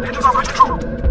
连珠炮发射中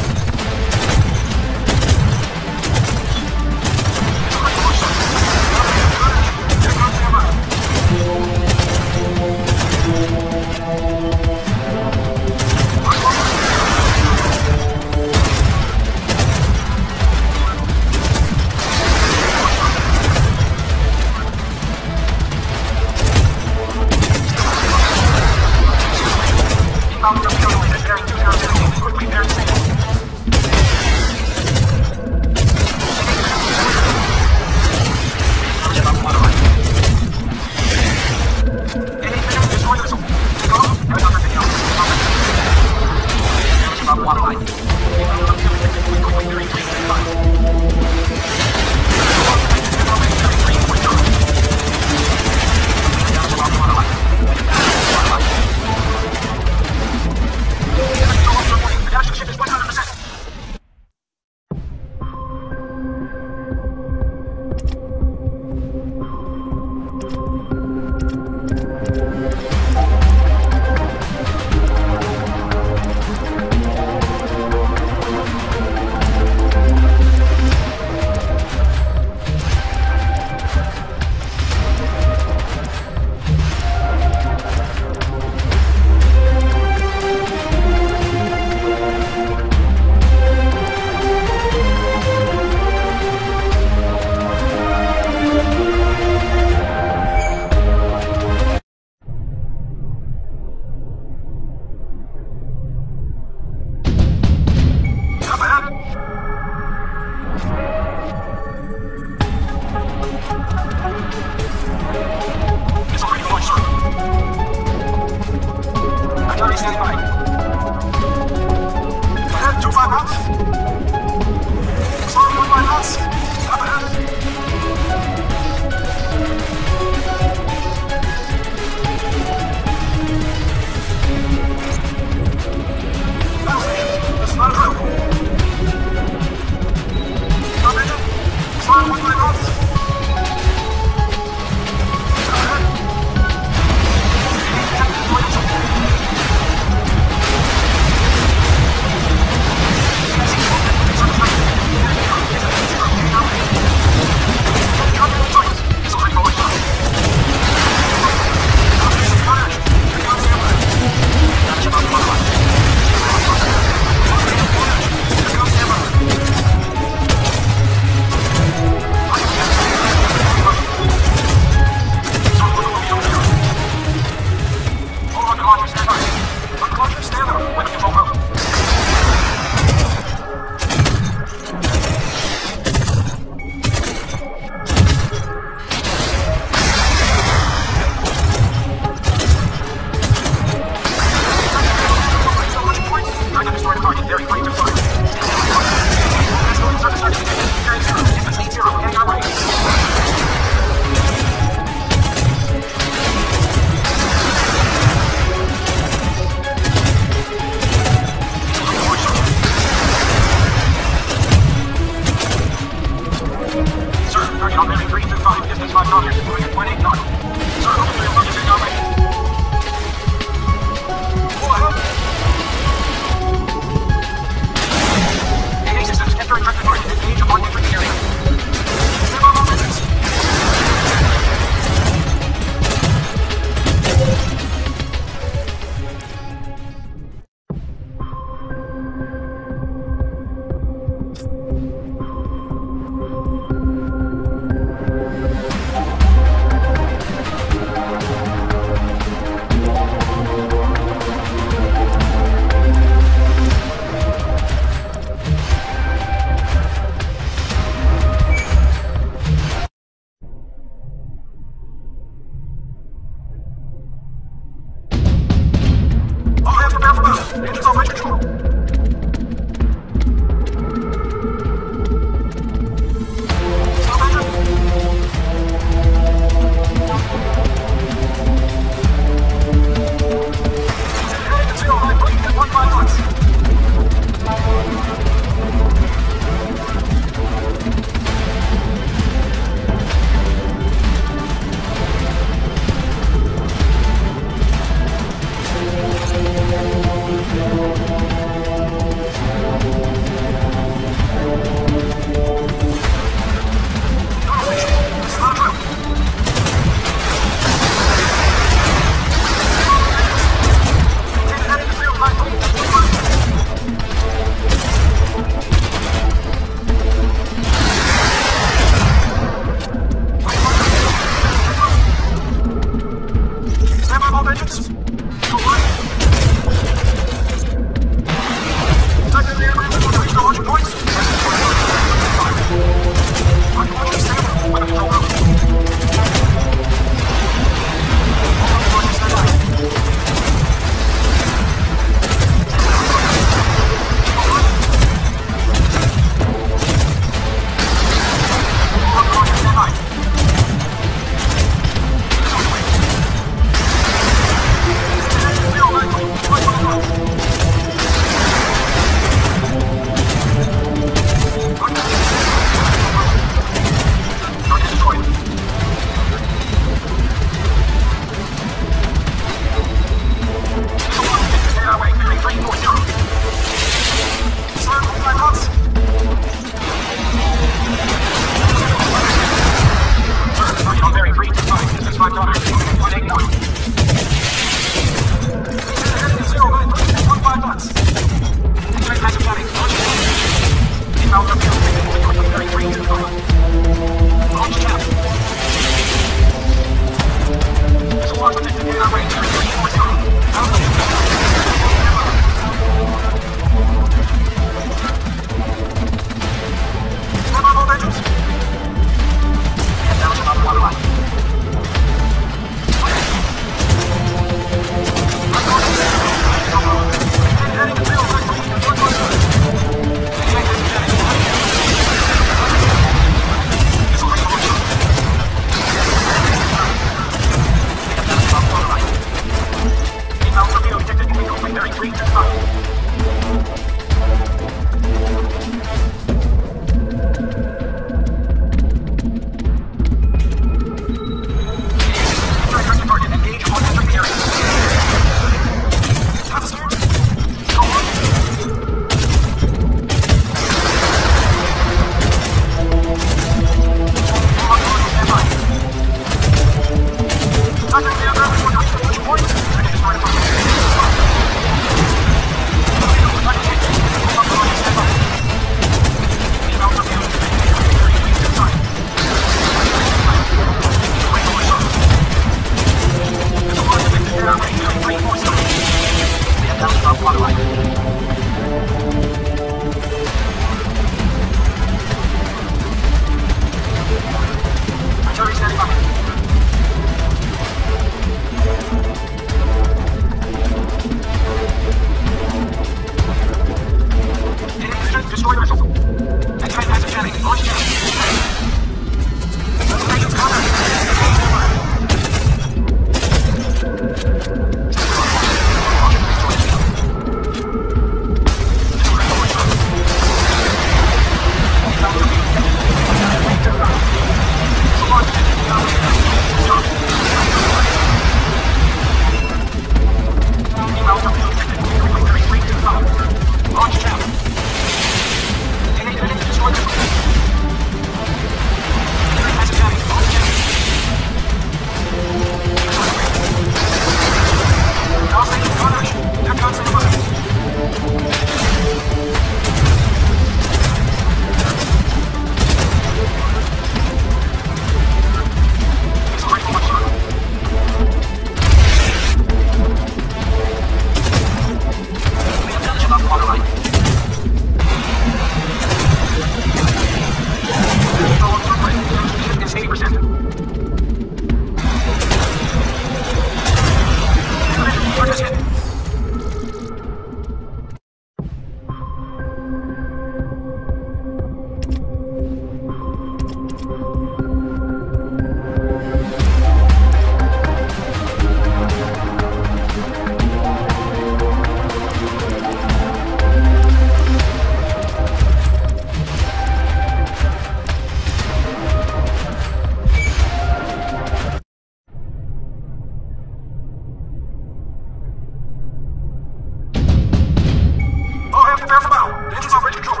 Prepare for battle. The engine's already control.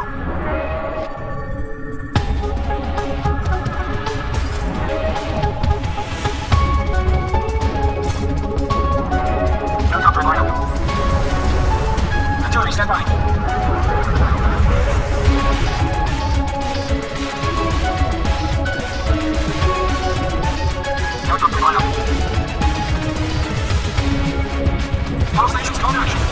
Helicopter lined up. Artillery, stand by. Power stations, call action!